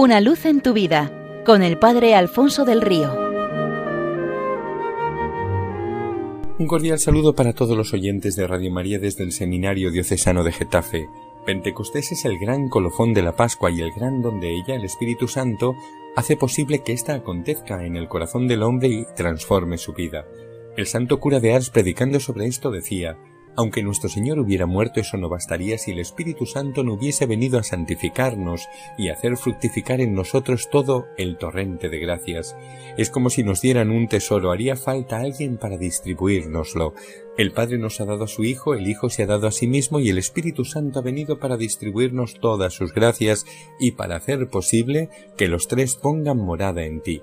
Una luz en tu vida con el Padre Alfonso del Río. Un cordial saludo para todos los oyentes de Radio María desde el Seminario Diocesano de Getafe. Pentecostés es el gran colofón de la Pascua y el gran don de ella, el Espíritu Santo, hace posible que ésta acontezca en el corazón del hombre y transforme su vida. El santo cura de Ars predicando sobre esto decía aunque nuestro Señor hubiera muerto, eso no bastaría si el Espíritu Santo no hubiese venido a santificarnos y hacer fructificar en nosotros todo el torrente de gracias. Es como si nos dieran un tesoro, haría falta alguien para distribuírnoslo. El Padre nos ha dado a su Hijo, el Hijo se ha dado a sí mismo y el Espíritu Santo ha venido para distribuirnos todas sus gracias y para hacer posible que los tres pongan morada en ti.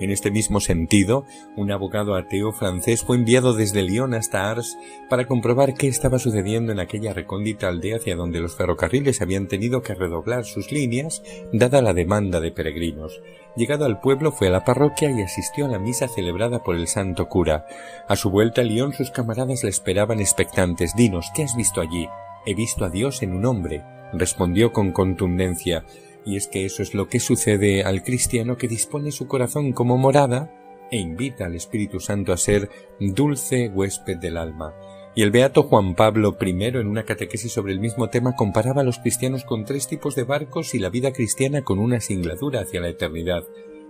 En este mismo sentido, un abogado ateo francés fue enviado desde Lyon hasta Ars para comprobar qué estaba sucediendo en aquella recóndita aldea hacia donde los ferrocarriles habían tenido que redoblar sus líneas dada la demanda de peregrinos. Llegado al pueblo fue a la parroquia y asistió a la misa celebrada por el santo cura. A su vuelta a Lyon sus camaradas le esperaban expectantes. Dinos, ¿qué has visto allí? He visto a Dios en un hombre, respondió con contundencia y es que eso es lo que sucede al cristiano que dispone su corazón como morada e invita al Espíritu Santo a ser dulce huésped del alma. Y el beato Juan Pablo I en una catequesis sobre el mismo tema comparaba a los cristianos con tres tipos de barcos y la vida cristiana con una singladura hacia la eternidad,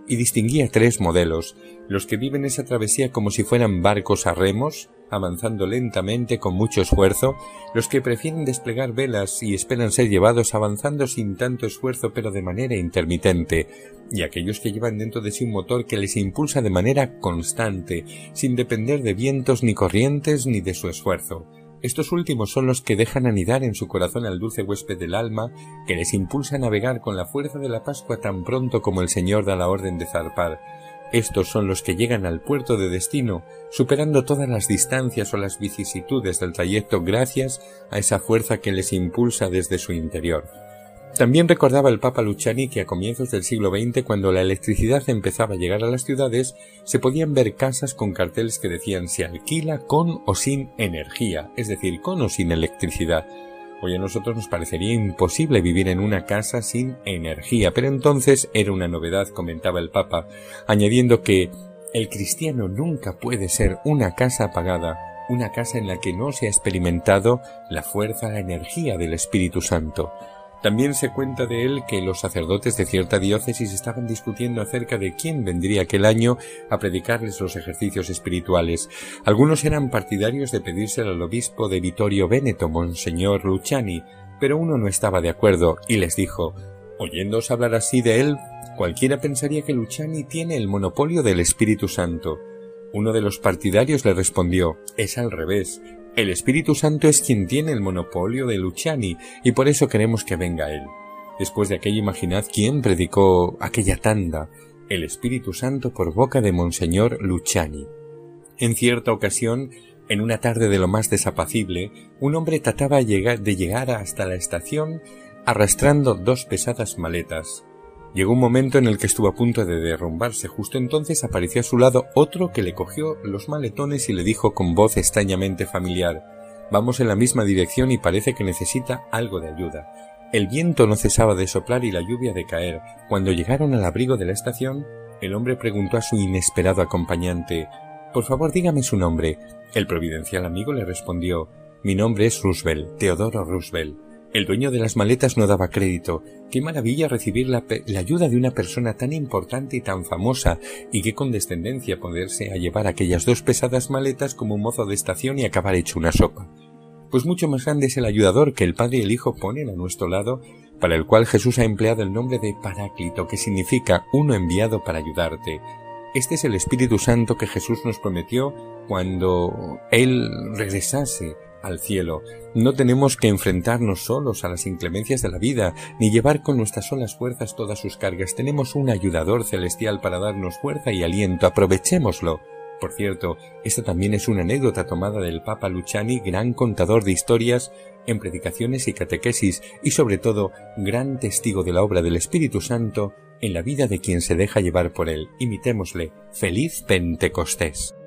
y distinguía tres modelos, los que viven esa travesía como si fueran barcos a remos, avanzando lentamente con mucho esfuerzo, los que prefieren desplegar velas y esperan ser llevados avanzando sin tanto esfuerzo pero de manera intermitente, y aquellos que llevan dentro de sí un motor que les impulsa de manera constante, sin depender de vientos ni corrientes ni de su esfuerzo. Estos últimos son los que dejan anidar en su corazón al dulce huésped del alma, que les impulsa a navegar con la fuerza de la Pascua tan pronto como el Señor da la orden de zarpar. Estos son los que llegan al puerto de destino, superando todas las distancias o las vicisitudes del trayecto gracias a esa fuerza que les impulsa desde su interior. También recordaba el Papa Luciani que a comienzos del siglo XX, cuando la electricidad empezaba a llegar a las ciudades, se podían ver casas con carteles que decían se alquila con o sin energía, es decir, con o sin electricidad. Hoy a nosotros nos parecería imposible vivir en una casa sin energía, pero entonces era una novedad, comentaba el Papa, añadiendo que el cristiano nunca puede ser una casa apagada, una casa en la que no se ha experimentado la fuerza, la energía del Espíritu Santo. También se cuenta de él que los sacerdotes de cierta diócesis estaban discutiendo acerca de quién vendría aquel año a predicarles los ejercicios espirituales. Algunos eran partidarios de pedírselo al obispo de Vittorio Veneto, Monseñor Luciani, pero uno no estaba de acuerdo y les dijo Oyéndoos hablar así de él, cualquiera pensaría que Luciani tiene el monopolio del Espíritu Santo. Uno de los partidarios le respondió Es al revés. El Espíritu Santo es quien tiene el monopolio de Luciani y por eso queremos que venga él. Después de aquello imaginad quién predicó aquella tanda, el Espíritu Santo por boca de Monseñor Luciani. En cierta ocasión, en una tarde de lo más desapacible, un hombre trataba de llegar hasta la estación arrastrando dos pesadas maletas. Llegó un momento en el que estuvo a punto de derrumbarse. Justo entonces apareció a su lado otro que le cogió los maletones y le dijo con voz extrañamente familiar Vamos en la misma dirección y parece que necesita algo de ayuda. El viento no cesaba de soplar y la lluvia de caer. Cuando llegaron al abrigo de la estación, el hombre preguntó a su inesperado acompañante Por favor, dígame su nombre. El providencial amigo le respondió Mi nombre es Roosevelt, Teodoro Roosevelt. El dueño de las maletas no daba crédito. Qué maravilla recibir la, ayuda de una persona tan importante y tan famosa, y qué condescendencia poderse a llevar aquellas dos pesadas maletas como un mozo de estación y acabar hecho una sopa. Pues mucho más grande es el ayudador que el Padre y el Hijo ponen a nuestro lado, para el cual Jesús ha empleado el nombre de Paráclito, que significa uno enviado para ayudarte. Este es el Espíritu Santo que Jesús nos prometió cuando Él regresase al cielo. No tenemos que enfrentarnos solos a las inclemencias de la vida, ni llevar con nuestras solas fuerzas todas sus cargas. Tenemos un ayudador celestial para darnos fuerza y aliento. Aprovechémoslo. Por cierto, esta también es una anécdota tomada del Papa Luciani, gran contador de historias en predicaciones y catequesis, y sobre todo gran testigo de la obra del Espíritu Santo en la vida de quien se deja llevar por él. Imitémosle. Feliz Pentecostés.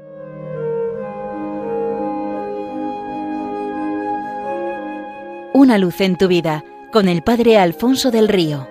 Una luz en tu vida con el Padre Alfonso del Río.